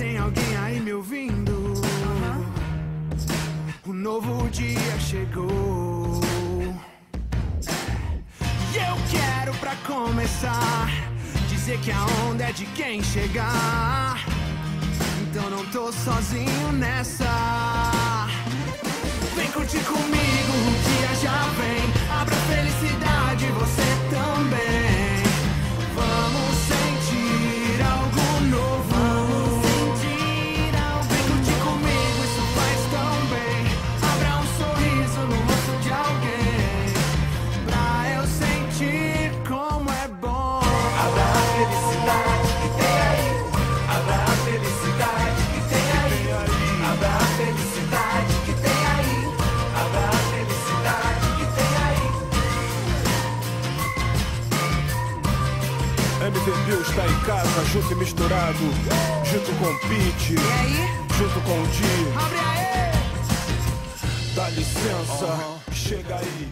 tem alguém aí me ouvindo? O novo dia chegou. E eu quero pra começar dizer que a onda é de quem chegar. Então não tô sozinho nessa. Vem curtir comigo. MV Bill está em casa, junto e misturado. Junto com o Pete, E aí? junto com o Di. Abre aí! Dá licença, chega aí.